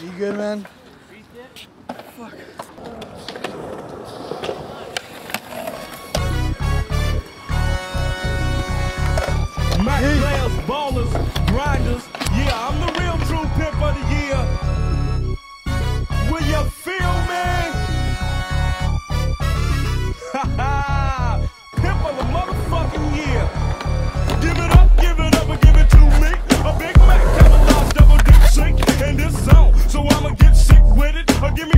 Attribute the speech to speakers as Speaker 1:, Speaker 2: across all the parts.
Speaker 1: You good, man? Fuck. Give me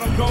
Speaker 1: I don't go.